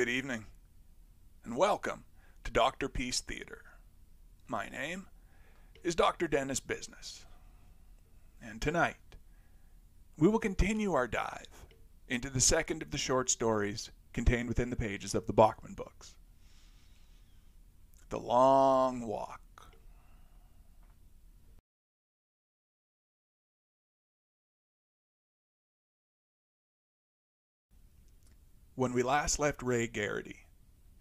Good evening, and welcome to Doctorpiece Theater. My name is Dr. Dennis Business, and tonight we will continue our dive into the second of the short stories contained within the pages of the Bachman books The Long Walk. When we last left Ray Garraty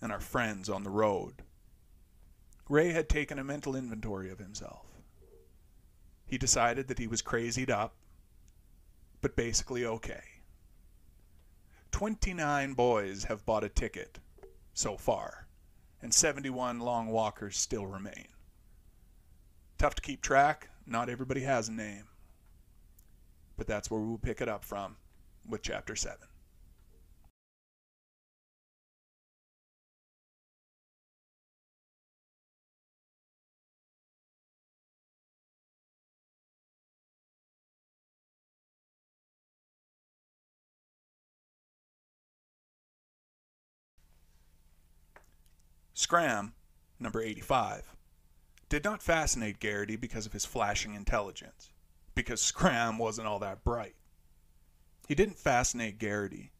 and our friends on the road, Ray had taken a mental inventory of himself. He decided that he was crazied up, but basically okay. 29 boys have bought a ticket so far, and 71 long walkers still remain. Tough to keep track, not everybody has a name. But that's where we will pick it up from with Chapter 7. Scramm, number 85, did not fascinate Garraty because of his flashing intelligence, because Scramm wasn't all that bright. He didn't fascinate Garraty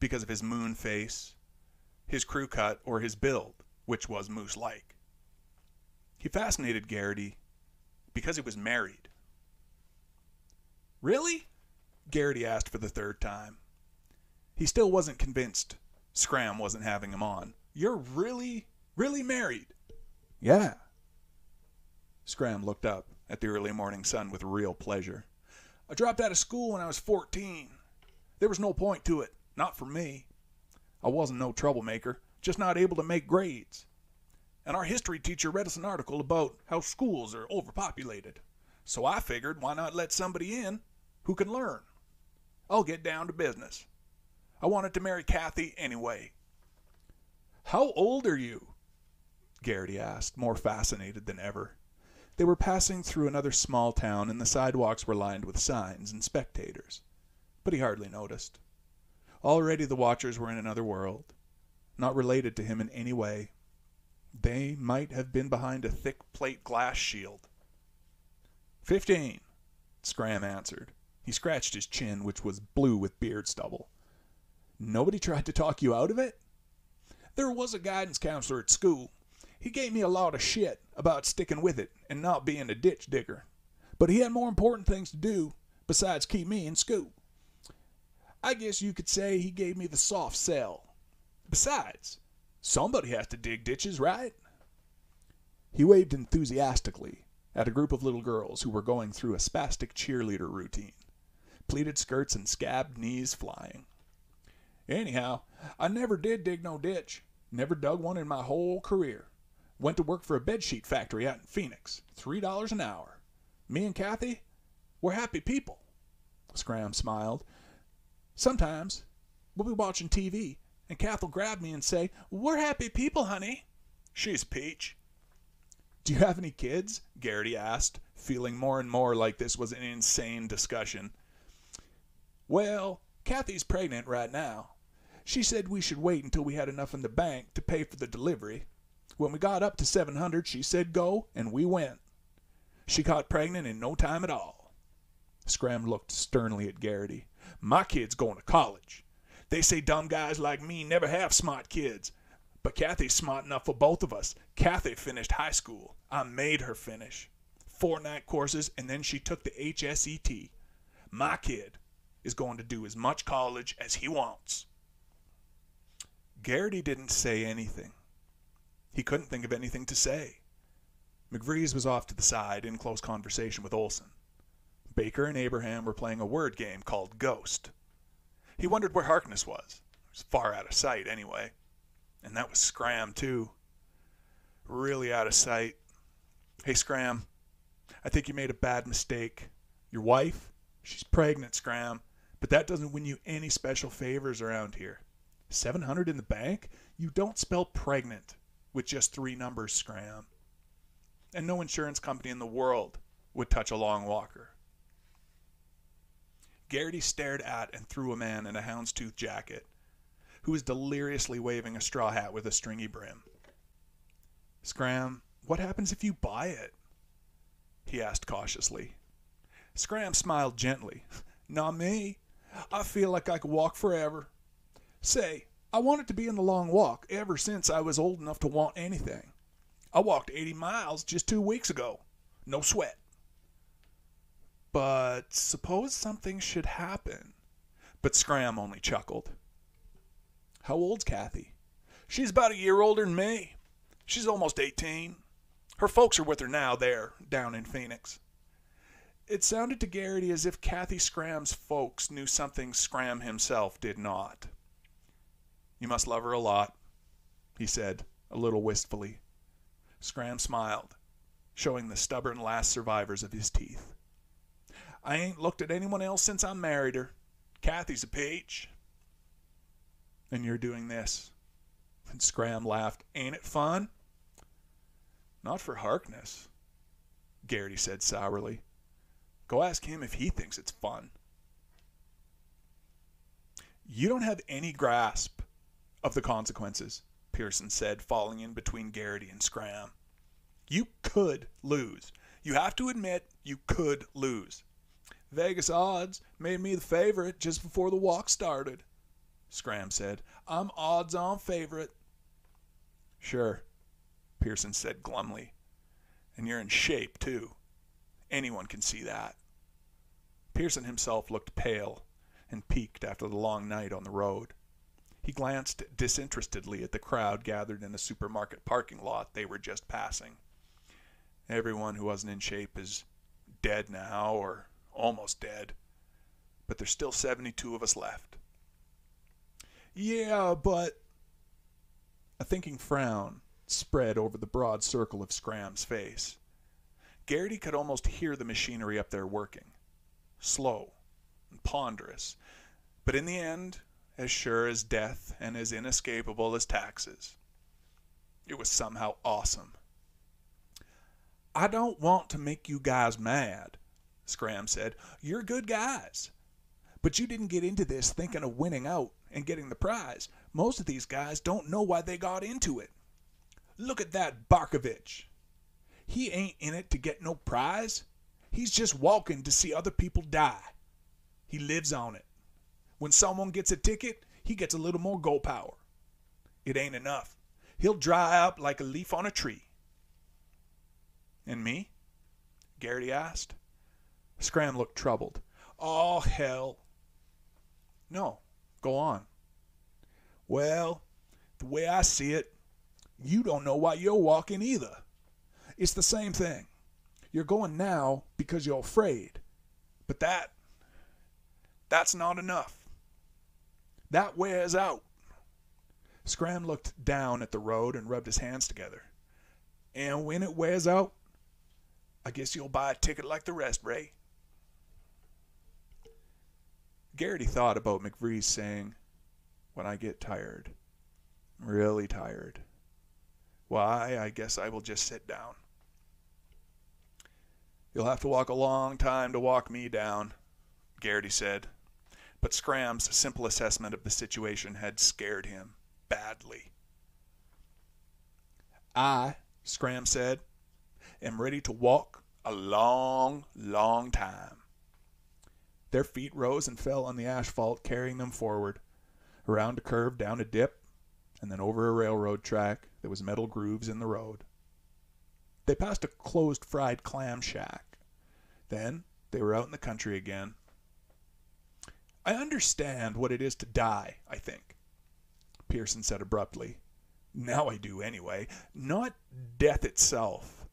because of his moon face, his crew cut, or his build, which was moose like. He fascinated Garraty because he was married. Really? Garraty asked for the third time. He still wasn't convinced Scramm wasn't having him on. You're really, really married? Yeah. Scramm looked up at the early morning sun with real pleasure. I dropped out of school when I was 14. There was no point to it, not for me. I wasn't no troublemaker, just not able to make grades. And our history teacher read us an article about how schools are overpopulated. So I figured why not let somebody in who can learn? I'll get down to business. I wanted to marry Kathy anyway. How old are you? Garraty asked, more fascinated than ever. They were passing through another small town, and the sidewalks were lined with signs and spectators. But he hardly noticed. Already the watchers were in another world, not related to him in any way. They might have been behind a thick plate glass shield. Fifteen, Scramm answered. He scratched his chin, which was blue with beard stubble. Nobody tried to talk you out of it? There was a guidance counselor at school. He gave me a lot of shit about sticking with it and not being a ditch digger. But he had more important things to do besides keep me in school. I guess you could say he gave me the soft sell. Besides, somebody has to dig ditches, right? He waved enthusiastically at a group of little girls who were going through a spastic cheerleader routine, pleated skirts and scabbed knees flying. Anyhow, I never did dig no ditch. Never dug one in my whole career. Went to work for a bedsheet factory out in Phoenix. Three dollars an hour. Me and Kathy, we're happy people. Scramm smiled. Sometimes we'll be watching TV, and Kath'll grab me and say, We're happy people, honey. She's peach. Do you have any kids? Garraty asked, feeling more and more like this was an insane discussion. Well, Kathy's pregnant right now. She said we should wait until we had enough in the bank to pay for the delivery. When we got up to 700, she said go, and we went. She got pregnant in no time at all. Scramm looked sternly at Garraty. My kid's going to college. They say dumb guys like me never have smart kids. But Kathy's smart enough for both of us. Kathy finished high school. I made her finish. Four night courses, and then she took the HSET. My kid is going to do as much college as he wants. Garraty didn't say anything. He couldn't think of anything to say. McVries was off to the side in close conversation with Olson. Baker and Abraham were playing a word game called Ghost. He wondered where Harkness was. He was far out of sight, anyway. And that was Scramm, too. Really out of sight. Hey, Scramm, I think you made a bad mistake. Your wife, she's pregnant, Scramm, but that doesn't win you any special favors around here. 700 in the bank? You don't spell pregnant with just three numbers, Scramm. And no insurance company in the world would touch a long walker. Garraty stared at and through a man in a houndstooth jacket. who was deliriously waving a straw hat with a stringy brim. Scramm, what happens if you buy it? He asked cautiously. Scramm smiled gently. Not me. I feel like I could walk forever. Say, I wanted to be in the long walk ever since I was old enough to want anything. I walked 80 miles just two weeks ago. No sweat. But suppose something should happen. But Scramm only chuckled. How old's Kathy? She's about a year older than me. She's almost 18. Her folks are with her now there, down in Phoenix. It sounded to Garraty as if Kathy Scramm's folks knew something Scramm himself did not. You must love her a lot, he said, a little wistfully. Scramm smiled, showing the stubborn last survivors of his teeth. I ain't looked at anyone else since I married her. Kathy's a peach. And you're doing this. And Scramm laughed. Ain't it fun? Not for Harkness, Garraty said sourly. Go ask him if he thinks it's fun. You don't have any grasp of the consequences, Pearson said, falling in between Garraty and Scramm. You could lose. You have to admit you could lose. Vegas odds made me the favorite just before the walk started. Scramm said. I'm odds on favorite. Sure, Pearson said glumly. And you're in shape, too. Anyone can see that. Pearson himself looked pale and peaked after the long night on the road. He glanced disinterestedly at the crowd gathered in a supermarket parking lot they were just passing. Everyone who wasn't in shape is dead now or almost dead. But there's still 72 of us left. Yeah, but. A thinking frown spread over the broad circle of Scramm's face. Garraty could almost hear the machinery up there working. Slow and ponderous, but in the end, as sure as death and as inescapable as taxes. It was somehow awesome. I don't want to make you guys mad, Scramm said. You're good guys. But you didn't get into this thinking of winning out and getting the prize. Most of these guys don't know why they got into it. Look at that Barkovitch. He ain't in it to get no prize. He's just walking to see other people die. He lives on it. When someone gets a ticket, he gets a little more go power. It ain't enough. He'll dry up like a leaf on a tree. And me? Garraty asked. Scramm looked troubled. Oh, hell. No, go on. Well, the way I see it, you don't know why you're walking either. It's the same thing. You're going now because you're afraid. But that, that's not enough. That wears out. Scramm looked down at the road and rubbed his hands together. And when it wears out, I guess you'll buy a ticket like the rest, Ray. Garraty thought about McVries saying, When I get tired, really tired, why, I guess I will just sit down. You'll have to walk a long time to walk me down, Garraty said. But Scramm's simple assessment of the situation had scared him badly. I, Scramm said, am ready to walk a long, long time. Their feet rose and fell on the asphalt, carrying them forward, around a curve, down a dip, and then over a railroad track that was metal grooves in the road. They passed a closed fried clam shack. Then they were out in the country again. I understand what it is to die, I think, Pearson said abruptly. Now I do, anyway. Not death itself.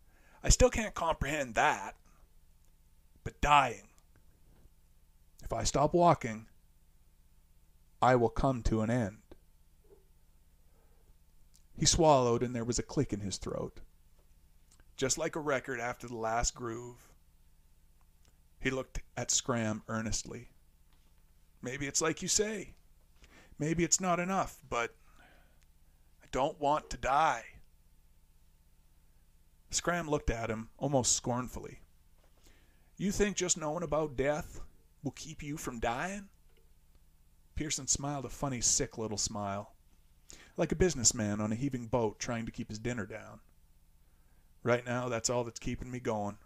I still can't comprehend that. But dying. If I stop walking, I will come to an end. He swallowed, and there was a click in his throat, just like a record after the last groove. He looked at Scramm earnestly. Maybe it's like you say. Maybe it's not enough, but I don't want to die. Scramm looked at him almost scornfully. You think just knowing about death will keep you from dying? Pearson smiled a funny, sick little smile, like a businessman on a heaving boat trying to keep his dinner down. Right now, that's all that's keeping me going.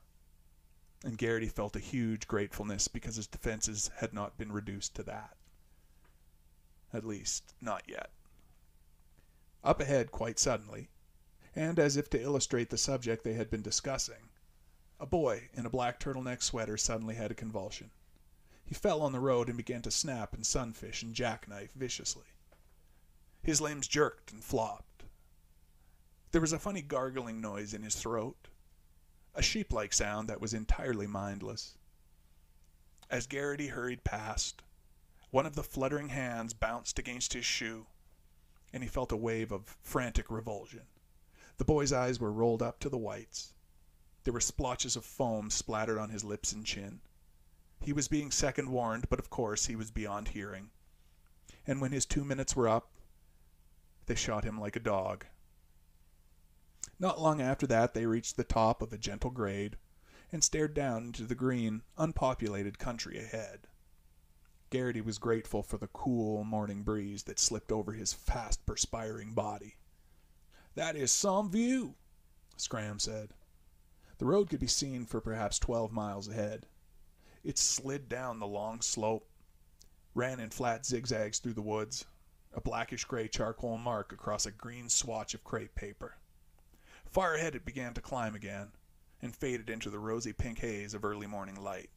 And Garraty felt a huge gratefulness because his defenses had not been reduced to that. At least, not yet. Up ahead, quite suddenly, and as if to illustrate the subject they had been discussing, a boy in a black turtleneck sweater suddenly had a convulsion. He fell on the road and began to snap and sunfish and jackknife viciously. His limbs jerked and flopped. There was a funny gargling noise in his throat, a sheep-like sound that was entirely mindless. As Garraty hurried past, one of the fluttering hands bounced against his shoe, and he felt a wave of frantic revulsion. The boy's eyes were rolled up to the whites. There were splotches of foam splattered on his lips and chin. He was being second warned, but of course he was beyond hearing. And when his two minutes were up, they shot him like a dog. Not long after that they reached the top of a gentle grade and stared down into the green, unpopulated country ahead. Garraty was grateful for the cool morning breeze that slipped over his fast perspiring body. "That is some view," Scramm said. The road could be seen for perhaps twelve miles ahead. It slid down the long slope, ran in flat zigzags through the woods, a blackish gray charcoal mark across a green swatch of crepe paper. Far ahead it began to climb again, and faded into the rosy pink haze of early morning light.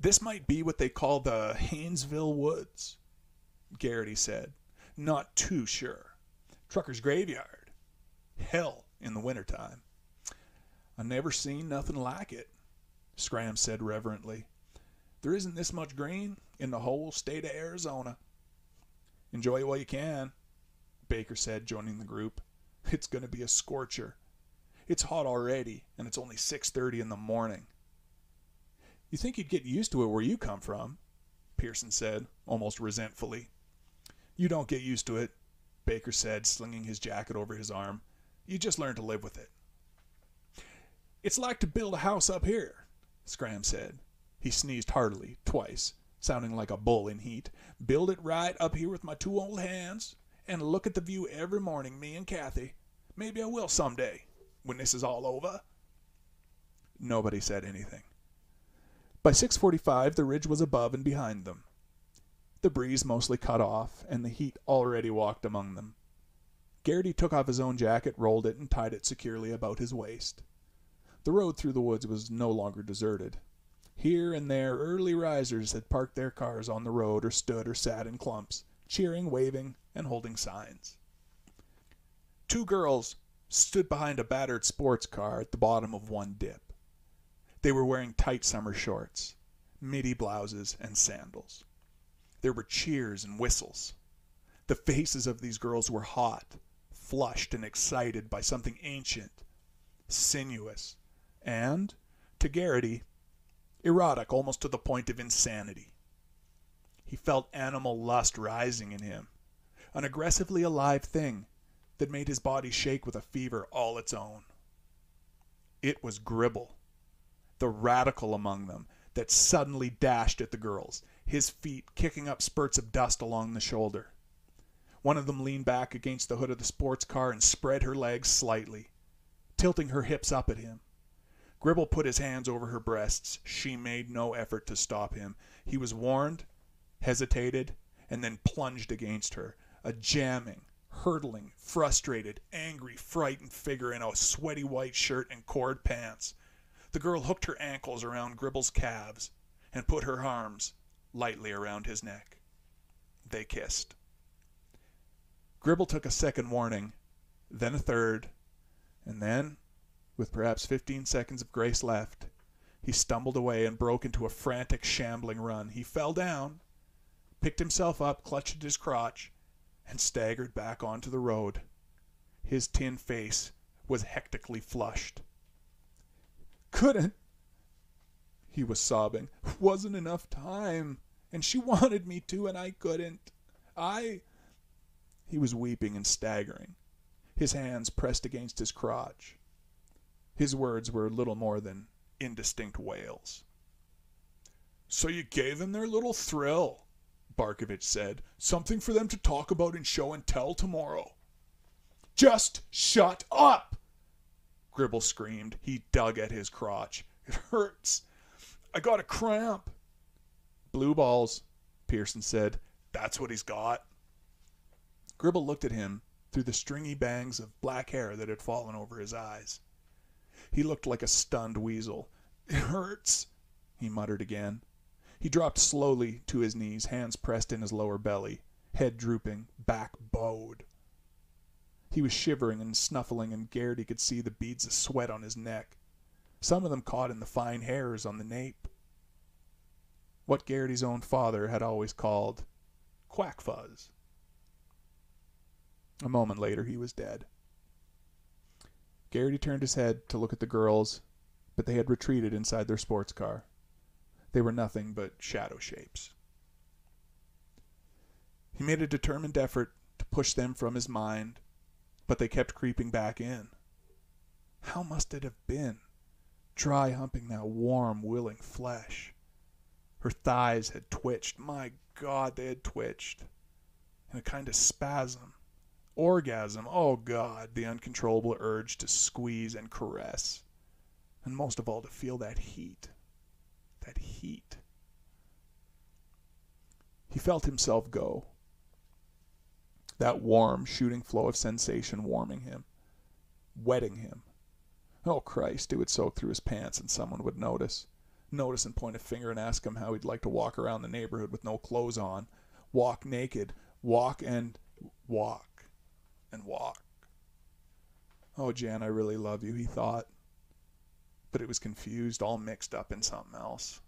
This might be what they call the Haynesville Woods, Garraty said. Not too sure. Trucker's graveyard. Hell in the winter time. I never seen nothing like it, Scramm said reverently. There isn't this much green in the whole state of Arizona. Enjoy it while you can, Baker said, joining the group. It's going to be a scorcher. It's hot already, and it's only 6.30 in the morning. You think you'd get used to it where you come from, Pearson said, almost resentfully. You don't get used to it, Baker said, slinging his jacket over his arm. You just learn to live with it. It's like to build a house up here, Scramm said. He sneezed heartily, twice, sounding like a bull in heat. Build it right up here with my two old hands, and look at the view every morning, me and Kathy. Maybe I will some day, when this is all over. Nobody said anything. By 6.45 the ridge was above and behind them. The breeze mostly cut off, and the heat already walked among them. Garraty took off his own jacket, rolled it, and tied it securely about his waist. The road through the woods was no longer deserted. Here and there early risers had parked their cars on the road or stood or sat in clumps, cheering, waving, and holding signs. Two girls stood behind a battered sports car at the bottom of one dip. They were wearing tight summer shorts, midi blouses, and sandals. There were cheers and whistles. The faces of these girls were hot, flushed, and excited by something ancient, sinuous, and, to Garraty, erotic almost to the point of insanity. He felt animal lust rising in him, an aggressively alive thing that made his body shake with a fever all its own. It was Gribble, the radical among them, that suddenly dashed at the girls, his feet kicking up spurts of dust along the shoulder. One of them leaned back against the hood of the sports car and spread her legs slightly, tilting her hips up at him. Gribble put his hands over her breasts. She made no effort to stop him. He was warned, hesitated, and then plunged against her, a jamming, hurtling, frustrated, angry, frightened figure in a sweaty white shirt and cord pants. The girl hooked her ankles around Gribble's calves and put her arms lightly around his neck. They kissed. Gribble took a second warning, then a third, and then with perhaps fifteen seconds of grace left, he stumbled away and broke into a frantic, shambling run. He fell down, picked himself up, clutched at his crotch, and staggered back onto the road. His tin face was hectically flushed. Couldn't, he was sobbing. Wasn't enough time. And she wanted me to, and I couldn't. I. He was weeping and staggering, his hands pressed against his crotch. His words were little more than indistinct wails. So you gave them their little thrill, Barkovitch said. Something for them to talk about in show and tell tomorrow. Just shut up! Gribble screamed. He dug at his crotch. It hurts. I got a cramp. Blue balls, Pearson said. That's what he's got. Gribble looked at him through the stringy bangs of black hair that had fallen over his eyes. He looked like a stunned weasel. It hurts, he muttered again. He dropped slowly to his knees, hands pressed in his lower belly, head drooping, back bowed. He was shivering and snuffling, and Garraty could see the beads of sweat on his neck, some of them caught in the fine hairs on the nape. What Garraty's own father had always called quack fuzz. A moment later he was dead. Garraty turned his head to look at the girls, but they had retreated inside their sports car. They were nothing but shadow shapes. He made a determined effort to push them from his mind, but they kept creeping back in. How must it have been, dry humping that warm, willing flesh? Her thighs had twitched. My God, they had twitched. In a kind of spasm. Orgasm. Oh God, the uncontrollable urge to squeeze and caress. And most of all, to feel that heat. That heat. He felt himself go. That warm, shooting flow of sensation warming him, wetting him. Oh Christ, it would soak through his pants and someone would notice. Notice and point a finger and ask him how he'd like to walk around the neighborhood with no clothes on. Walk naked. Walk and walk and walk. Oh, Jan, I really love you, he thought. But it was confused, all mixed up in something else.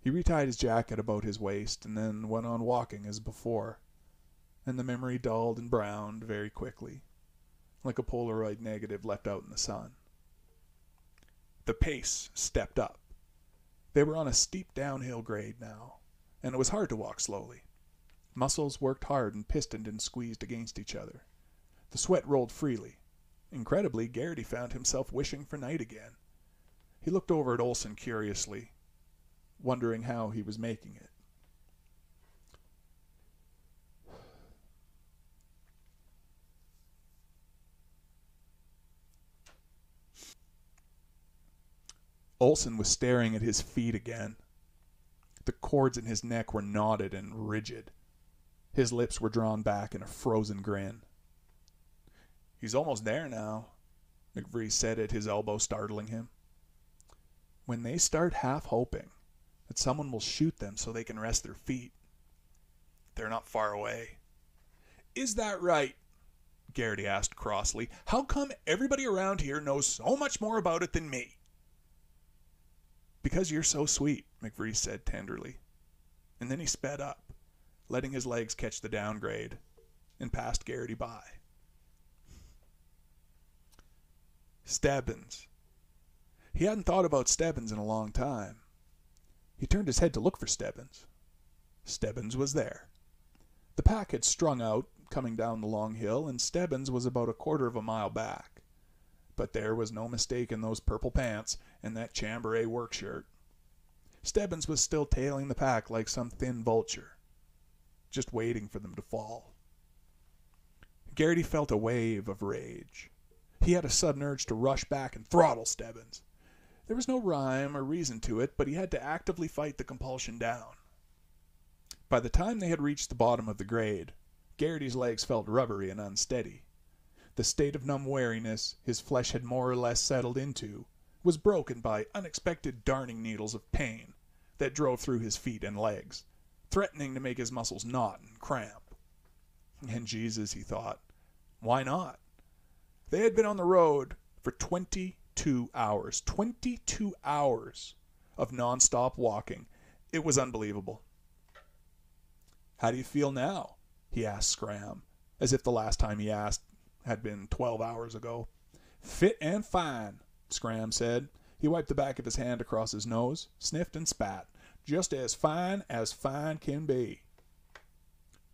He retied his jacket about his waist and then went on walking as before, and the memory dulled and browned very quickly, like a Polaroid negative left out in the sun. The pace stepped up. They were on a steep downhill grade now, and it was hard to walk slowly. Muscles worked hard and pistoned and squeezed against each other. The sweat rolled freely. Incredibly, Garraty found himself wishing for night again. He looked over at Olson curiously, wondering how he was making it. Olson was staring at his feet again. The cords in his neck were knotted and rigid. His lips were drawn back in a frozen grin. He's almost there now, McVries said at his elbow, startling him. When they start half hoping that someone will shoot them so they can rest their feet, they're not far away. Is that right? Garraty asked crossly. How come everybody around here knows so much more about it than me? Because you're so sweet, McVries said tenderly. And then he sped up, letting his legs catch the downgrade, and passed Garraty by. Stebbins. He hadn't thought about Stebbins in a long time. He turned his head to look for Stebbins. Stebbins was there. The pack had strung out, coming down the long hill, and Stebbins was about a quarter of a mile back. But there was no mistaking those purple pants and that chambray work shirt. Stebbins was still tailing the pack like some thin vulture, just waiting for them to fall. Garraty felt a wave of rage. He had a sudden urge to rush back and throttle Stebbins. There was no rhyme or reason to it, but he had to actively fight the compulsion down. By the time they had reached the bottom of the grade, Garraty's legs felt rubbery and unsteady. The state of numb weariness his flesh had more or less settled into was broken by unexpected darning needles of pain that drove through his feet and legs, threatening to make his muscles knot and cramp. And Jesus, he thought, why not? They had been on the road for 22 hours. 22 hours of nonstop walking. It was unbelievable. How do you feel now? he asked Scramm, as if the last time he asked had been 12 hours ago. Fit and fine, Scramm said. He wiped the back of his hand across his nose, sniffed and spat. Just as fine as fine can be.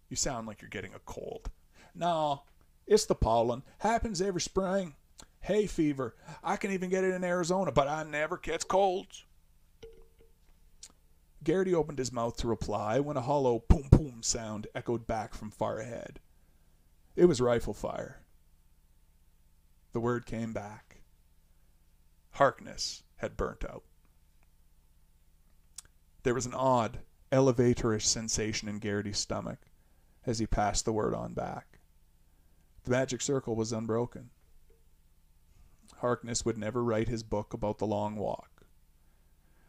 You sound like you're getting a cold. No, it's the pollen. Happens every spring. Hay fever. I can even get it in Arizona, but I never catch colds. Garraty opened his mouth to reply when a hollow boom boom sound echoed back from far ahead. It was rifle fire. The word came back. Harkness had burnt out. There was an odd, elevatorish sensation in Garraty's stomach as he passed the word on back. The magic circle was unbroken. Harkness would never write his book about the long walk.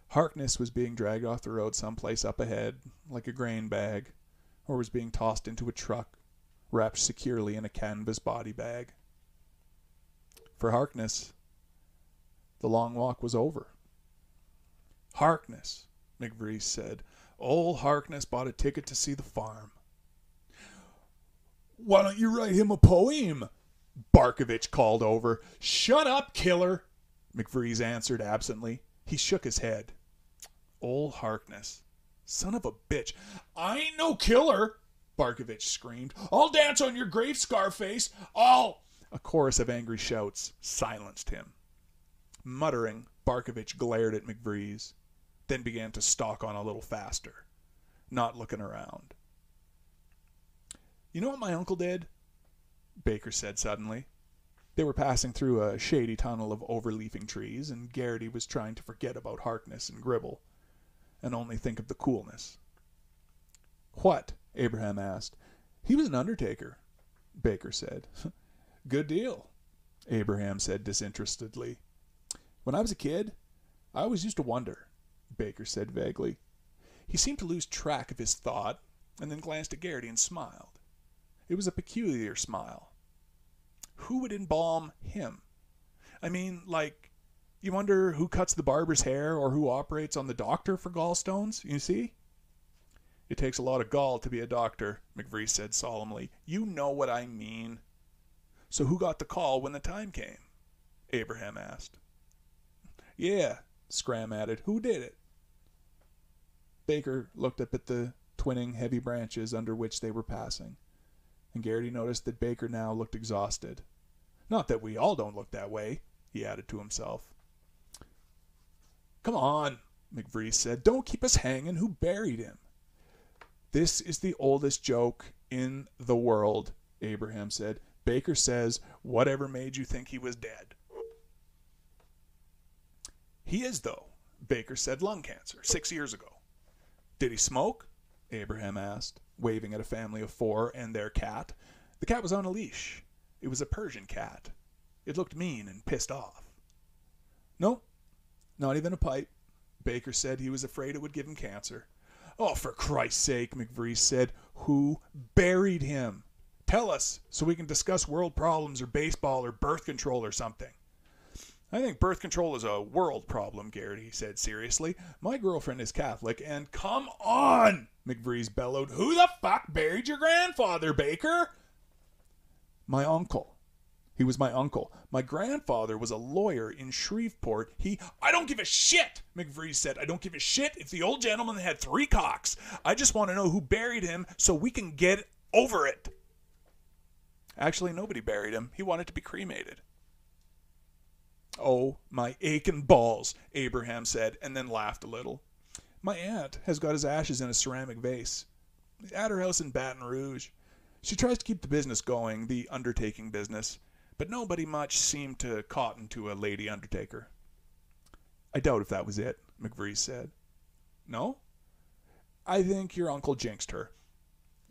Harkness was being dragged off the road someplace up ahead, like a grain bag, or was being tossed into a truck, wrapped securely in a canvas body bag. For Harkness, the long walk was over. Harkness, McVries said. Old Harkness bought a ticket to see the farm. Why don't you write him a poem? Barkovitch called over. Shut up, killer, McVries answered absently. He shook his head. Old Harkness. Son of a bitch. I ain't no killer, Barkovitch screamed. I'll dance on your grave, Scarface. I'll. A chorus of angry shouts silenced him. Muttering, Barkovitch glared at McVries then began to stalk on a little faster, not looking around. You know what my uncle did? Baker said suddenly. They were passing through a shady tunnel of overleafing trees, and Garraty was trying to forget about Harkness and Gribble, and only think of the coolness. What? Abraham asked. He was an undertaker, Baker said. Good deal, Abraham said disinterestedly. When I was a kid, I always used to wonder Baker said vaguely. He seemed to lose track of his thought, and then glanced at Garraty and smiled. It was a peculiar smile. Who would embalm him? I mean, like, you wonder who cuts the barber's hair or who operates on the doctor for gallstones, you see? It takes a lot of gall to be a doctor, McVries said solemnly. You know what I mean. So who got the call when the time came? Abraham asked. Yeah, Scramm added. Who did it? Baker looked up at the twinning heavy branches under which they were passing, and Garraty noticed that Baker now looked exhausted. Not that we all don't look that way, he added to himself. Come on, McVries said. Don't keep us hanging. Who buried him? This is the oldest joke in the world, Abraham said. Baker says, Whatever made you think he was dead? He is, though, Baker said lung cancer, six years ago. Did he smoke? Abraham asked, waving at a family of four and their cat. The cat was on a leash. It was a Persian cat. It looked mean and pissed off. No, not even a pipe. Baker said he was afraid it would give him cancer. Oh, for Christ's sake, McVries said. Who buried him? Tell us so we can discuss world problems or baseball or birth control or something. I think birth control is a world problem, Garraty said seriously. My girlfriend is Catholic, and come on, McVries bellowed. Who the fuck buried your grandfather, Baker? My uncle. He was my uncle. My grandfather was a lawyer in Shreveport. He. I don't give a shit, McVries said. I don't give a shit if the old gentleman had three cocks. I just want to know who buried him so we can get over it. Actually, nobody buried him. He wanted to be cremated. Oh, my aching balls, Abraham said, and then laughed a little. My aunt has got his ashes in a ceramic vase. At her house in Baton Rouge. She tries to keep the business going, the undertaking business, but nobody much seemed to cotton to a lady undertaker. I doubt if that was it, McVries said. No? I think your uncle jinxed her.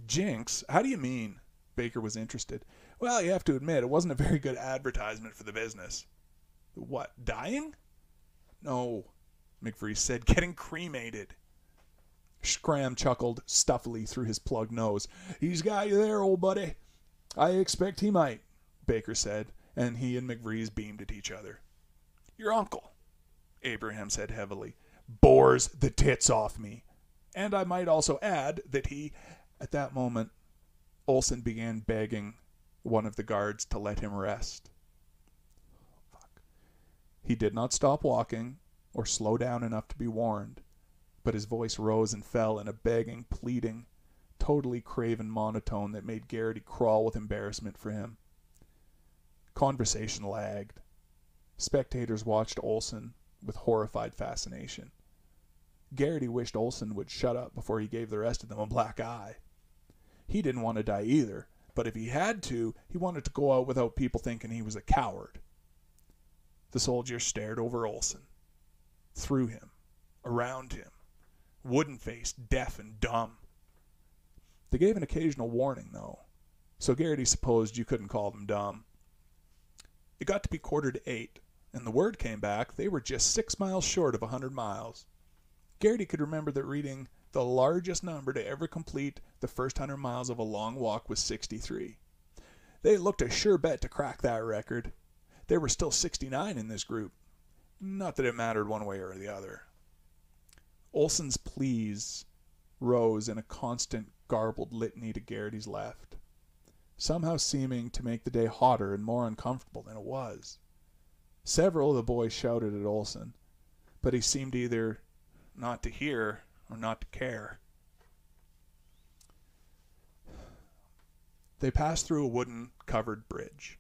Jinx? How do you mean? Baker was interested. Well, you have to admit, it wasn't a very good advertisement for the business. What, dying? No, McVries said, getting cremated. Scramm chuckled stuffily through his plugged nose. He's got you there, old buddy. I expect he might, Baker said, and he and McVries beamed at each other. Your uncle, Abraham said heavily, bores the tits off me. And I might also add that he, at that moment, Olson began begging one of the guards to let him rest. Fuck. He did not stop walking, or slow down enough to be warned, but his voice rose and fell in a begging, pleading, totally craven monotone that made Garraty crawl with embarrassment for him. Conversation lagged. Spectators watched Olson with horrified fascination. Garraty wished Olson would shut up before he gave the rest of them a black eye. He didn't want to die either, but if he had to, he wanted to go out without people thinking he was a coward. The soldiers stared over Olson, through him, around him, wooden faced, deaf, and dumb. They gave an occasional warning, though, so Garraty supposed you couldn't call them dumb. It got to be quarter to eight, and the word came back they were just six miles short of a hundred miles. Garraty could remember that reading the largest number to ever complete the first hundred miles of a long walk was 63. They looked a sure bet to crack that record. There were still 69 in this group. Not that it mattered one way or the other. Olson's pleas rose in a constant garbled litany to Garraty's left, somehow seeming to make the day hotter and more uncomfortable than it was. Several of the boys shouted at Olson, but he seemed either not to hear or not to care. They passed through a wooden covered bridge,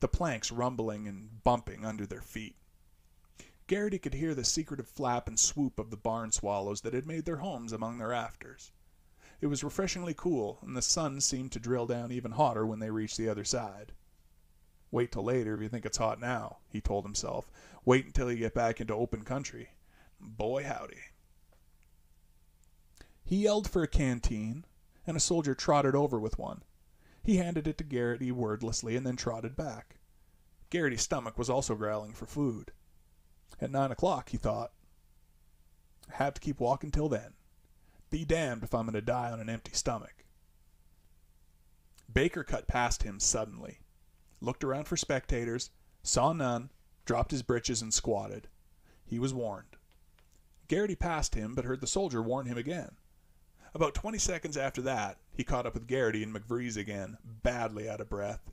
the planks rumbling and bumping under their feet. Garraty could hear the secretive flap and swoop of the barn swallows that had made their homes among the rafters. It was refreshingly cool, and the sun seemed to drill down even hotter when they reached the other side. Wait till later if you think it's hot now, he told himself. Wait until you get back into open country. Boy, howdy. He yelled for a canteen, and a soldier trotted over with one. He handed it to Garraty wordlessly and then trotted back. Garraty's stomach was also growling for food. At nine o'clock, he thought, have to keep walking till then. Be damned if I'm going to die on an empty stomach. Baker cut past him suddenly, looked around for spectators, saw none, dropped his breeches and squatted. He was warned. Garraty passed him, but heard the soldier warn him again. About twenty seconds after that, he caught up with Garraty and McVries again, badly out of breath.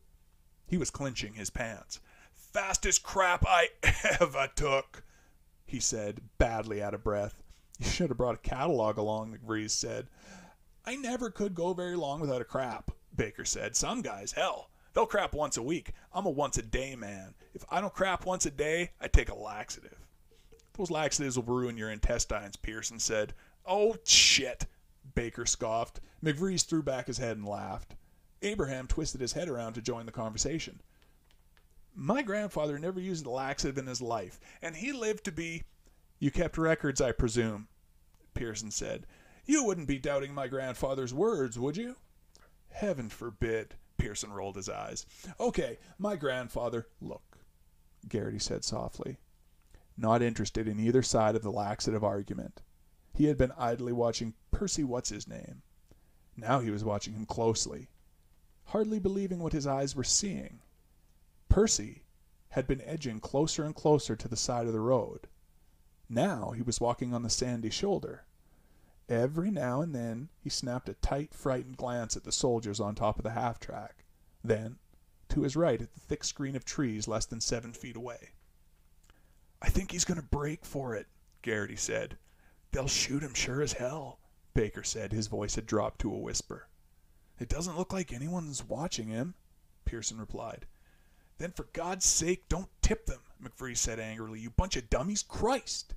He was clinching his pants. Fastest crap I ever took, he said, badly out of breath. You should have brought a catalog along, McVries said. I never could go very long without a crap, Baker said. Some guys, hell, they'll crap once a week. I'm a once a day man. If I don't crap once a day, I take a laxative. Those laxatives will ruin your intestines, Pearson said. Oh, shit. Baker scoffed. McVries threw back his head and laughed. Abraham twisted his head around to join the conversation. My grandfather never used a laxative in his life, and he lived to be. You kept records, I presume, Pearson said. You wouldn't be doubting my grandfather's words, would you? Heaven forbid. Pearson rolled his eyes. Okay, my grandfather. Look, Garraty said softly, not interested in either side of the laxative argument. He had been idly watching Percy What's His Name. Now he was watching him closely, hardly believing what his eyes were seeing. Percy had been edging closer and closer to the side of the road. Now he was walking on the sandy shoulder. Every now and then he snapped a tight, frightened glance at the soldiers on top of the half track. Then, to his right at the thick screen of trees less than seven feet away. I think he's going to break for it, Garraty said. They'll shoot him sure as hell, Baker said. His voice had dropped to a whisper. It doesn't look like anyone's watching him, Pearson replied. Then for God's sake, don't tip them, McVries said angrily. You bunch of dummies. Christ!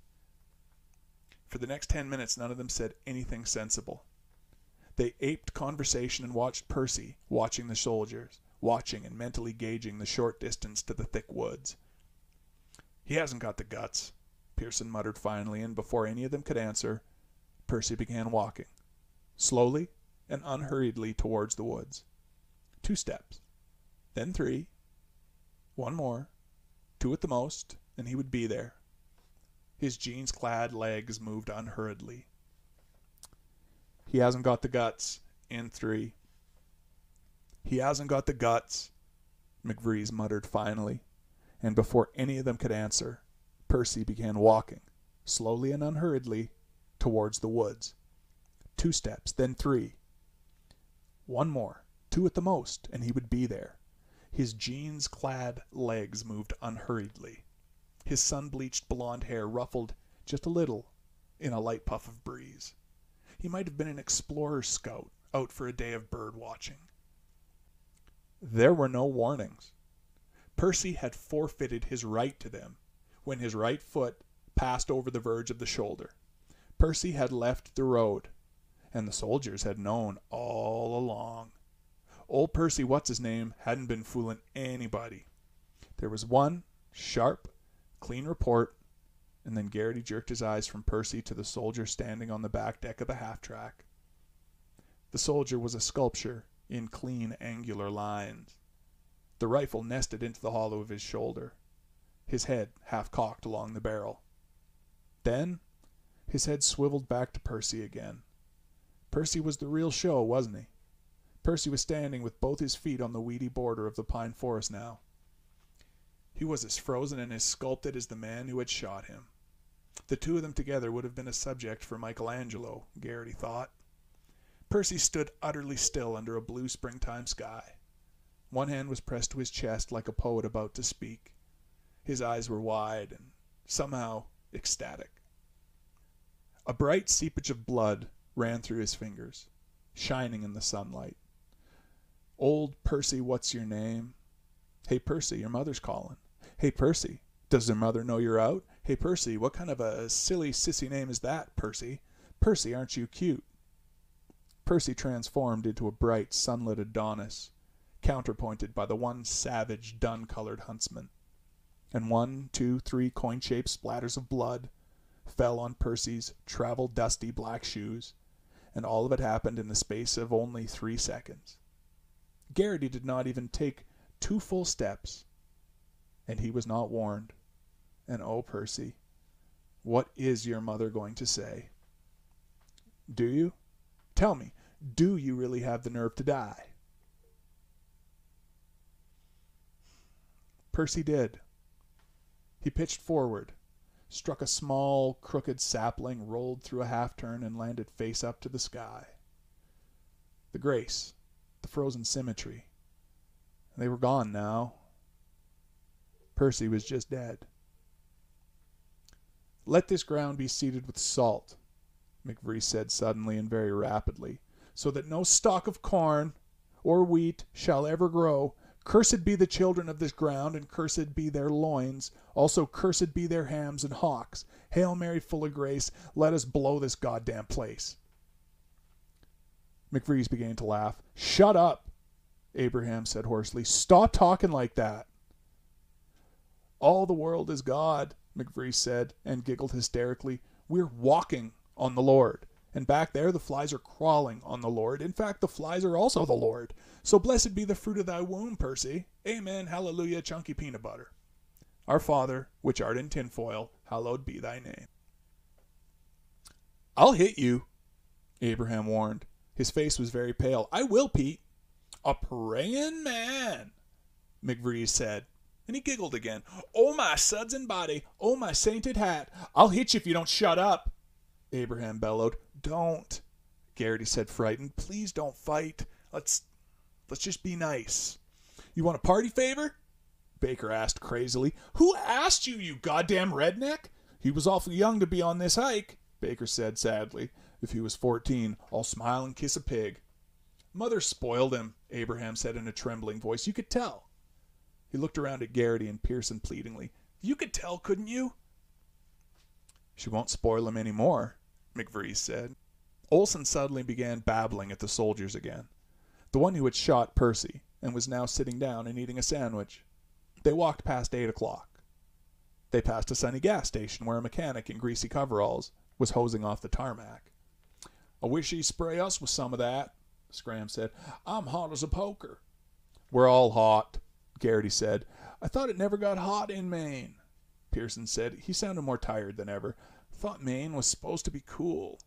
For the next ten minutes, none of them said anything sensible. They aped conversation and watched Percy, watching the soldiers, watching and mentally gauging the short distance to the thick woods. He hasn't got the guts, Pearson muttered finally, and before any of them could answer, Percy began walking, slowly and unhurriedly towards the woods. Two steps, then three, one more, two at the most, and he would be there. His jeans clad legs moved unhurriedly. He hasn't got the guts. In three. He hasn't got the guts, McVries muttered finally, and before any of them could answer, Percy began walking, slowly and unhurriedly, towards the woods. Two steps, then three. One more, two at the most, and he would be there. His jeans clad legs moved unhurriedly. His sun bleached blond hair ruffled just a little in a light puff of breeze. He might have been an explorer scout out for a day of bird watching. There were no warnings. Percy had forfeited his right to them when his right foot passed over the verge of the shoulder. Percy had left the road, and the soldiers had known all along. Old Percy What's His Name hadn't been fooling anybody. There was one sharp, clean report, and then Garraty jerked his eyes from Percy to the soldier standing on the back deck of the half track. The soldier was a sculpture in clean, angular lines. The rifle nested into the hollow of his shoulder, his head half cocked along the barrel. Then his head swiveled back to Percy again. Percy was the real show, wasn't he? Percy was standing with both his feet on the weedy border of the pine forest now. He was as frozen and as sculpted as the man who had shot him. The two of them together would have been a subject for Michelangelo, Garraty thought. Percy stood utterly still under a blue springtime sky. One hand was pressed to his chest like a poet about to speak. His eyes were wide and somehow ecstatic. A bright seepage of blood ran through his fingers, shining in the sunlight. Old Percy, what's your name? Hey, Percy, your mother's calling. Hey, Percy, does your mother know you're out? Hey, Percy, what kind of a silly sissy name is that, Percy? Percy, aren't you cute? Percy transformed into a bright, sunlit Adonis, counterpointed by the one savage, dun-colored huntsman. And one, two, three coin-shaped splatters of blood fell on Percy's travel-dusty black shoes, and all of it happened in the space of only three seconds. Garraty did not even take two full steps, and he was not warned. And oh, Percy, what is your mother going to say? Do you? Tell me, do you really have the nerve to die? Percy did. He pitched forward, struck a small, crooked sapling, rolled through a half turn, and landed face up to the sky. The grace, frozen symmetry, they were gone now. Percy was just dead. Let this ground be seeded with salt, McVries said suddenly and very rapidly, so that no stalk of corn or wheat shall ever grow. Cursed be the children of this ground, and cursed be their loins. Also cursed be their hams and hocks. Hail Mary, full of grace, let us blow this goddamn place. McVries began to laugh. Shut up, Abraham said hoarsely. Stop talking like that. All the world is God, McVries said, and giggled hysterically. We're walking on the Lord. And back there, the flies are crawling on the Lord. In fact, the flies are also the Lord. So blessed be the fruit of thy womb, Percy. Amen. Hallelujah. Chunky peanut butter. Our Father, which art in tinfoil, hallowed be thy name. I'll hit you, Abraham warned. His face was very pale. I will, Pete. A praying man, McVries said, and he giggled again. Oh, my suds and body. Oh, my sainted hat. I'll hit you if you don't shut up. Abraham bellowed. Don't, Garraty said, frightened. Please don't fight. Let's let's just be nice. You want a party favor? Baker asked crazily. Who asked you, you goddamn redneck? He was awfully young to be on this hike, Baker said sadly. If he was fourteen, I'll smile and kiss a pig. Mother spoiled him, Abraham said in a trembling voice. You could tell. He looked around at Garraty and Pearson pleadingly. You could tell, couldn't you? She won't spoil him any more, McVries said. Olson suddenly began babbling at the soldiers again. The one who had shot Percy, and was now sitting down and eating a sandwich. They walked past eight o'clock. They passed a sunny gas station where a mechanic in greasy coveralls was hosing off the tarmac. I wish he'd spray us with some of that, Scramm said. I'm hot as a poker. We're all hot, Garraty said. I thought it never got hot in Maine. Pearson said. He sounded more tired than ever. Thought Maine was supposed to be cool.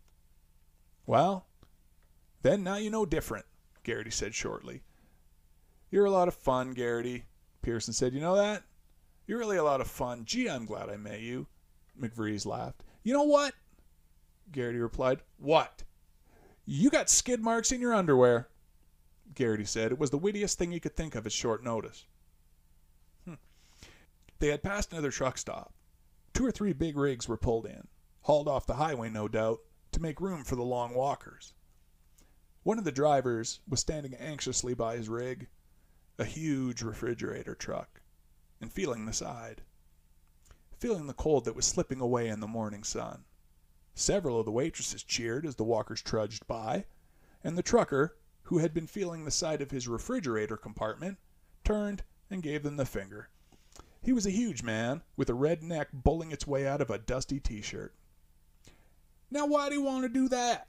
Well, then now you know different, Garraty said shortly. You're a lot of fun, Garraty, Pearson said. You know that? You're really a lot of fun. Gee, I'm glad I met you. McVries laughed. You know what? Garraty replied. What? You got skid marks in your underwear. Garraty said. It was the wittiest thing he could think of at short notice. Hm. They had passed another truck stop. Two or three big rigs were pulled in, hauled off the highway, no doubt, to make room for the long walkers. One of the drivers was standing anxiously by his rig, a huge refrigerator truck, and feeling the side, feeling the cold that was slipping away in the morning sun. Several of the waitresses cheered as the walkers trudged by, and the trucker, who had been feeling the side of his refrigerator compartment, turned and gave them the finger. He was a huge man, with a red neck bulling its way out of a dusty t-shirt. "Now why do you want to do that?"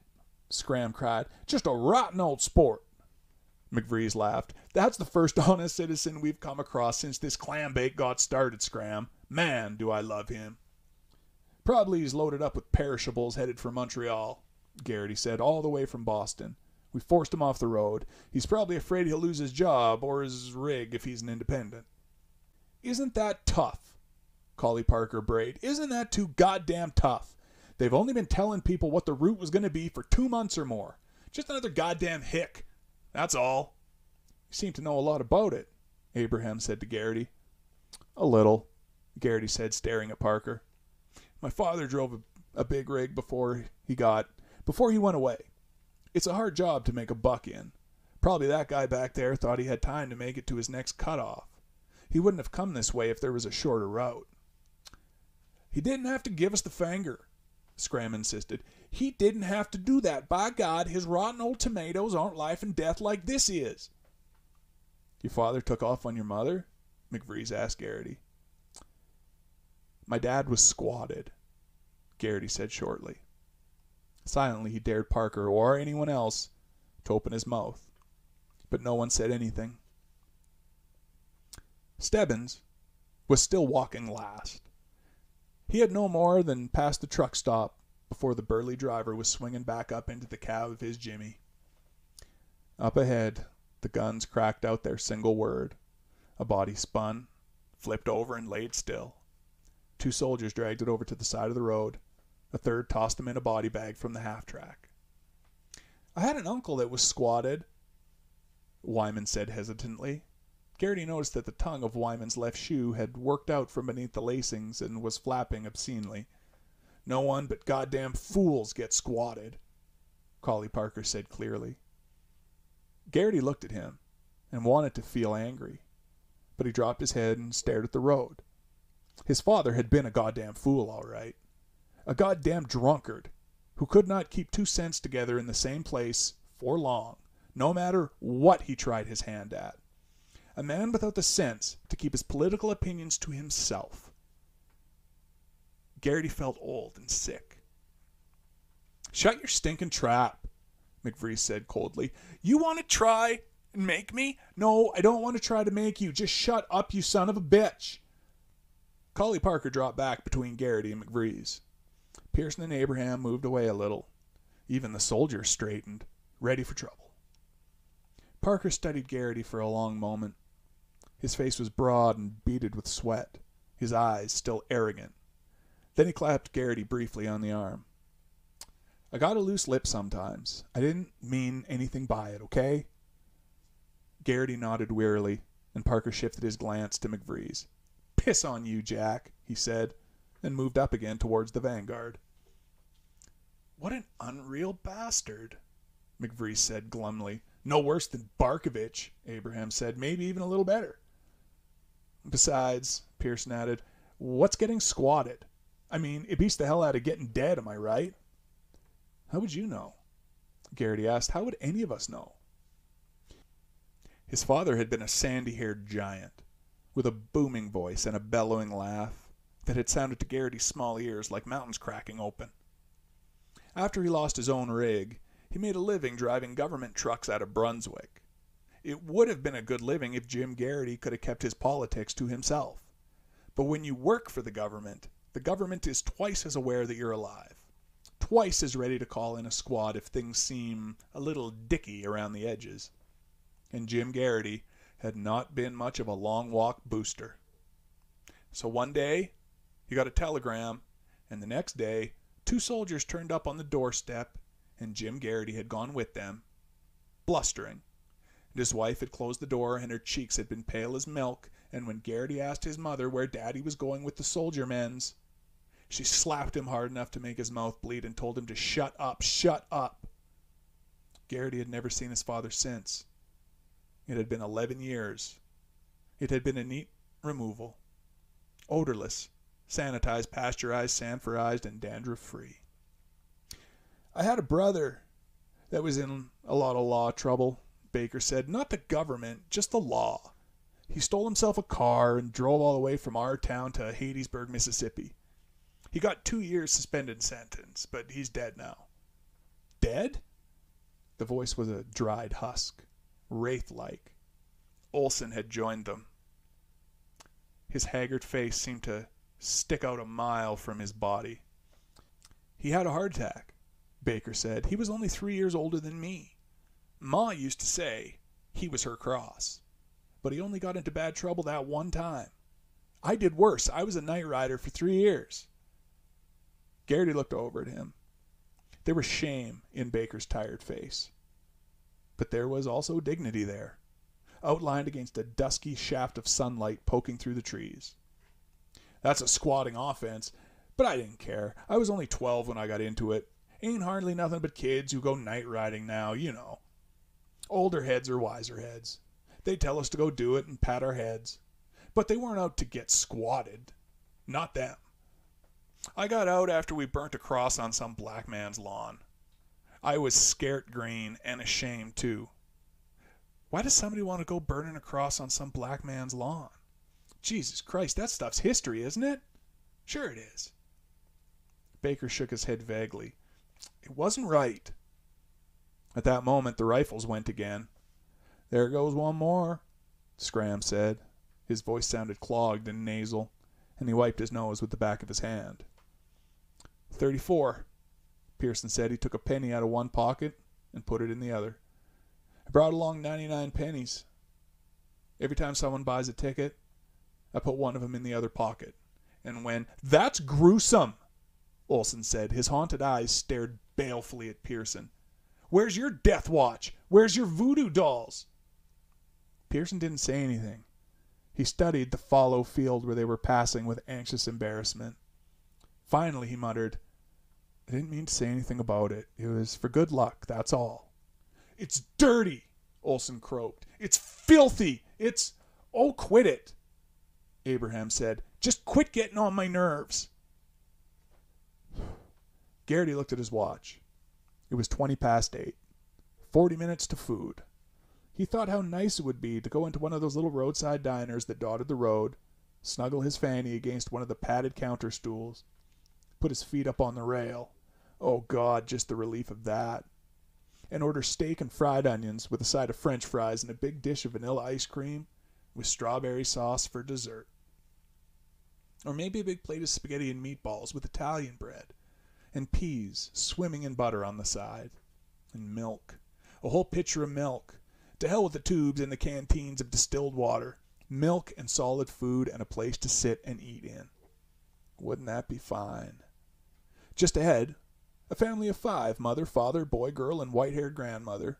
Scramm cried. "Just a rotten old sport." McVries laughed. "That's the first honest citizen we've come across since this clam bake got started, Scramm. Man, do I love him!" "Probably he's loaded up with perishables headed for Montreal," Garraty said, "all the way from Boston. We forced him off the road. He's probably afraid he'll lose his job or his rig if he's an independent." "Isn't that tough?" Collie Parker brayed. "Isn't that too goddamn tough? They've only been telling people what the route was going to be for two months or more. Just another goddamn hick. That's all." "You seem to know a lot about it," Abraham said to Garraty. "A little," Garraty said, staring at Parker. My father drove a, a big rig before he got before he went away. It's a hard job to make a buck in. Probably that guy back there thought he had time to make it to his next cutoff. He wouldn't have come this way if there was a shorter route. He didn't have to give us the finger, Scramm insisted. He didn't have to do that. By God, his rotten old tomatoes aren't life and death like this is. Your father took off on your mother? McVries asked Garraty. My dad was squatted, Garraty said shortly. Silently he dared Parker or anyone else to open his mouth, but no one said anything. Stebbins was still walking last. He had no more than passed the truck stop before the burly driver was swinging back up into the cab of his Jimmy. Up ahead, the guns cracked out their single word. A body spun, flipped over, and laid still. Two soldiers dragged it over to the side of the road. A third tossed him in a body bag from the half track. I had an uncle that was squatted, Wyman said hesitantly. Garraty noticed that the tongue of Wyman's left shoe had worked out from beneath the lacings and was flapping obscenely. No one but goddamn fools get squatted, Collie Parker said clearly. Garraty looked at him and wanted to feel angry, but he dropped his head and stared at the road. His father had been a goddamn fool, all right. A goddamn drunkard who could not keep two cents together in the same place for long, no matter what he tried his hand at. A man without the sense to keep his political opinions to himself. Garraty felt old and sick. Shut your stinking trap, McVries said coldly. You want to try and make me? No, I don't want to try to make you. Just shut up, you son of a bitch. Collie Parker dropped back between Garraty and McVries. Pearson and Abraham moved away a little. Even the soldiers straightened, ready for trouble. Parker studied Garraty for a long moment. His face was broad and beaded with sweat, his eyes still arrogant. Then he clapped Garraty briefly on the arm. I got a loose lip sometimes. I didn't mean anything by it, okay? Garraty nodded wearily, and Parker shifted his glance to McVries. Piss on you, Jack, he said, and moved up again towards the vanguard. What an unreal bastard, McVries said glumly. No worse than Barkovitch, Abraham said, maybe even a little better. Besides, Pearson added, what's getting squatted? I mean, it beats the hell out of getting dead, am I right? How would you know? Garraty asked. How would any of us know? His father had been a sandy haired giant with a booming voice and a bellowing laugh that had sounded to Garraty's small ears like mountains cracking open. After he lost his own rig, he made a living driving government trucks out of Brunswick. It would have been a good living if Jim Garraty could have kept his politics to himself. But when you work for the government, the government is twice as aware that you're alive, twice as ready to call in a squad if things seem a little dicky around the edges. And Jim Garraty had not been much of a long walk booster. So one day he got a telegram, and the next day two soldiers turned up on the doorstep, and Jim Garraty had gone with them, blustering. And his wife had closed the door, and her cheeks had been pale as milk, and when Garraty asked his mother where Daddy was going with the soldier men's, she slapped him hard enough to make his mouth bleed and told him to shut up, shut up. Garraty had never seen his father since. It had been eleven years. It had been a neat removal. Odorless, sanitized, pasteurized, sanforized, and dandruff free. I had a brother that was in a lot of law trouble, Baker said. Not the government, just the law. He stole himself a car and drove all the way from our town to Hattiesburg, Mississippi. He got two years suspended sentence, but he's dead now. Dead? The voice was a dried husk, wraith like. Olson had joined them. His haggard face seemed to stick out a mile from his body. He had a heart attack, Baker said. He was only three years older than me. Ma used to say he was her cross, but he only got into bad trouble that one time. I did worse. I was a night rider for three years. Garraty looked over at him. There was shame in Baker's tired face. But there was also dignity there, outlined against a dusky shaft of sunlight poking through the trees. That's a squatting offense, but I didn't care. I was only 12 when I got into it. Ain't hardly nothing but kids who go night riding now, you know. Older heads are wiser heads. They tell us to go do it and pat our heads. But they weren't out to get squatted. Not them. I got out after we burnt a cross on some black man's lawn. I was scared green and ashamed too. Why does somebody want to go burning a cross on some black man's lawn? Jesus Christ, that stuff's history, isn't it? Sure it is. Baker shook his head vaguely. It wasn't right. At that moment the rifles went again. There goes one more, Scramm said. His voice sounded clogged and nasal, and he wiped his nose with the back of his hand. Thirty-four, Pearson said. He took a penny out of one pocket and put it in the other. I brought along ninety-nine pennies. Every time someone buys a ticket, I put one of them in the other pocket. And when, that's gruesome, Olson said. His haunted eyes stared balefully at Pearson. Where's your death watch? Where's your voodoo dolls? Pearson didn't say anything. He studied the fallow field where they were passing with anxious embarrassment. Finally he muttered, I didn't mean to say anything about it. It was for good luck, that's all. It's dirty, Olson croaked. It's filthy. It's. Oh, quit it, Abraham said. Just quit getting on my nerves. Garraty looked at his watch. It was twenty past eight. Forty minutes to food. He thought how nice it would be to go into one of those little roadside diners that dotted the road, snuggle his fanny against one of the padded counter stools, put his feet up on the rail. Oh God, just the relief of that. And order steak and fried onions with a side of french fries and a big dish of vanilla ice cream with strawberry sauce for dessert. Or maybe a big plate of spaghetti and meatballs with Italian bread and peas swimming in butter on the side. And milk. A whole pitcher of milk. To hell with the tubes and the canteens of distilled water. Milk and solid food and a place to sit and eat in. Wouldn't that be fine? Just ahead, a family of five, mother, father, boy, girl, and white haired grandmother,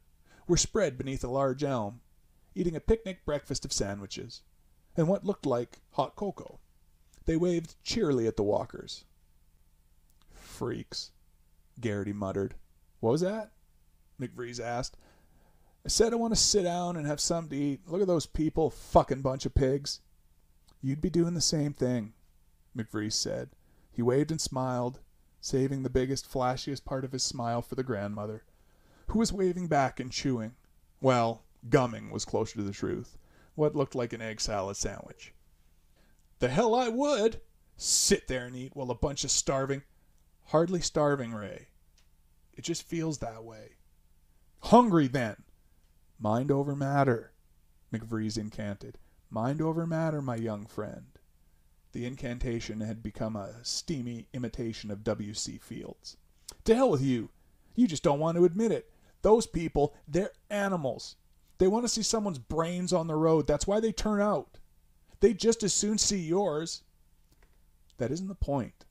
were spread beneath a large elm, eating a picnic breakfast of sandwiches, and what looked like hot cocoa. They waved cheerily at the walkers. Freaks, Garraty muttered. What was that? McVries asked. I said I want to sit down and have something to eat. Look at those people, fucking bunch of pigs. You'd be doing the same thing, McVries said. He waved and smiled, saving the biggest, flashiest part of his smile for the grandmother, who was waving back and chewing. Well, gumming was closer to the truth. What looked like an egg salad sandwich. The hell I would! Sit there and eat while a bunch of starving. Hardly starving, Ray. It just feels that way. Hungry then. Mind over matter, McVries incanted. Mind over matter, my young friend. The incantation had become a steamy imitation of W.C. Fields. To hell with you. You just don't want to admit it. Those people, they're animals. They want to see someone's brains on the road. That's why they turn out. They'd just as soon see yours. That isn't the point,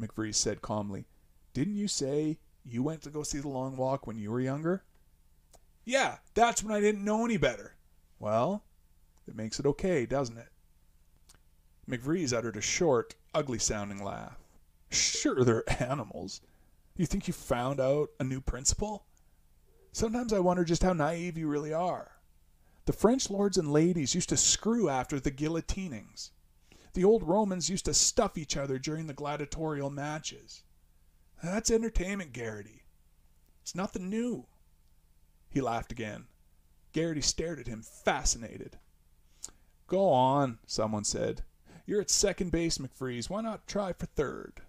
McVries said calmly. Didn't you say you went to go see the long walk when you were younger? Yeah, that's when I didn't know any better. Well, it makes it okay, doesn't it? McVries uttered a short, ugly sounding laugh. Sure, they're animals. You think you found out a new principle? Sometimes I wonder just how naive you really are. The French lords and ladies used to screw after the guillotinings. The old Romans used to stuff each other during the gladiatorial matches. That's entertainment, Garraty. It's nothing new. He laughed again. Garraty stared at him, fascinated. Go on, someone said. You're at second base, McVries. Why not try for third?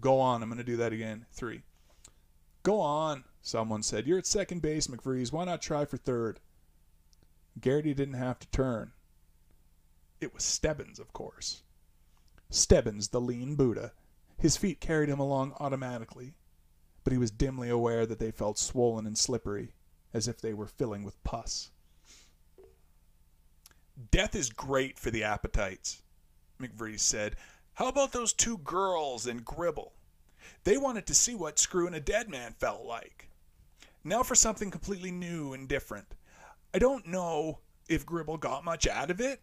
Go on. I'm going to do that again. Three. Go on, someone said. You're at second base, McVries. Why not try for third? Garraty didn't have to turn. It was Stebbins, of course. Stebbins, the lean Buddha. His feet carried him along automatically, but he was dimly aware that they felt swollen and slippery, as if they were filling with pus. Death is great for the appetites, McVries said. How about those two girls and Gribble? They wanted to see what screwing a dead man felt like. Now for something completely new and different. I don't know if Gribble got much out of it,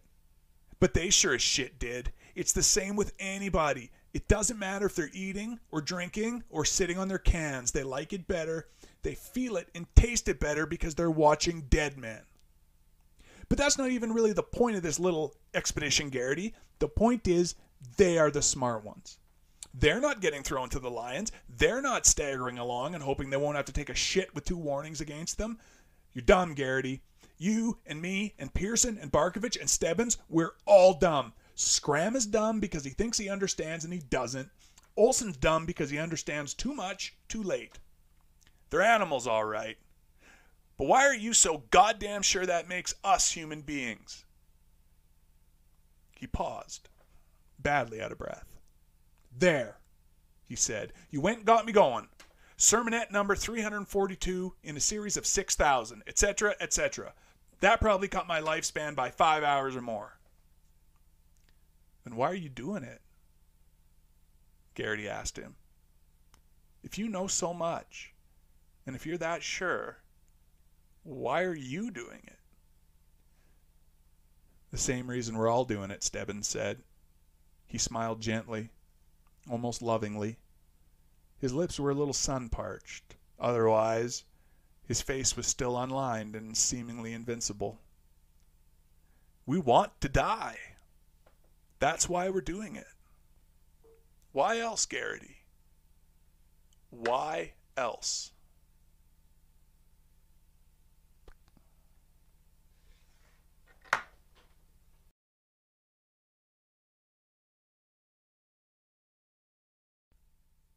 but they sure as shit did. It's the same with anybody. It doesn't matter if they're eating or drinking or sitting on their cans. They like it better. They feel it and taste it better because they're watching dead men. But that's not even really the point of this little expedition, Garraty. The point is they are the smart ones. They're not getting thrown to the lions. They're not staggering along and hoping they won't have to take a shit with two warnings against them. You're dumb, Garraty. You and me and Pearson and Barkovitch and Stebbins, we're all dumb. Scramm is dumb because he thinks he understands and he doesn't. Olson's dumb because he understands too much too late. They're animals, all right. But why are you so goddamn sure that makes us human beings? He paused, badly out of breath. There, he said. You went and got me going. Sermonette number 342 in a series of 6,000, etc., etc. That probably cut my lifespan by five hours or more. Then why are you doing it? Garraty asked him. If you know so much, and if you're that sure, why are you doing it? The same reason we're all doing it, Stebbins said. He smiled gently, almost lovingly. His lips were a little sun parched. Otherwise, his face was still unlined and seemingly invincible. We want to die. That's why we're doing it. Why else, Garraty? Why else?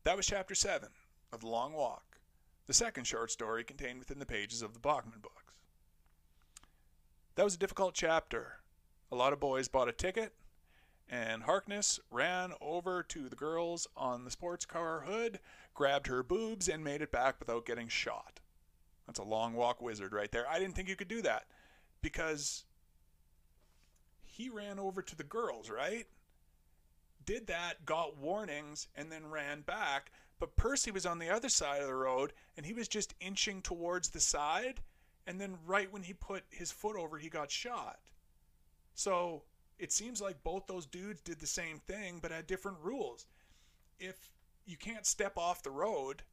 That was chapter 7 of The Long Walk, the second short story contained within the pages of the Bachman books. That was a difficult chapter. A lot of boys bought a ticket and Harkness ran over to the girls on the sports car hood, grabbed her boobs, and made it back without getting shot. That's a long walk wizard right there. I didn't think you could do that because he ran over to the girls, right? Did that, got warnings, and then ran back. But Percy was on the other side of the road and he was just inching towards the side. And then, right when he put his foot over, he got shot. So it seems like both those dudes did the same thing but had different rules. If you can't step off the road,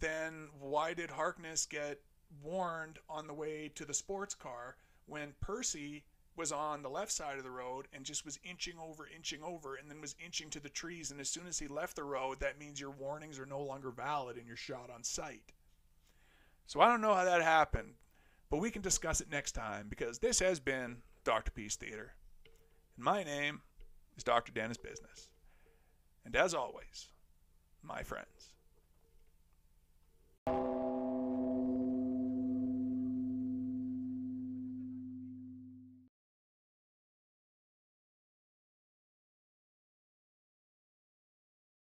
then why did Harkness get warned on the way to the sports car when Percy was on the left side of the road and just was inching over, inching over, and then was inching to the trees? And as soon as he left the road, that means your warnings are no longer valid and you're shot on sight. So I don't know how that happened, but we can discuss it next time because this has been Doctorpiece Theater. And my name is Dr. Dennis Business. And as always, my friends,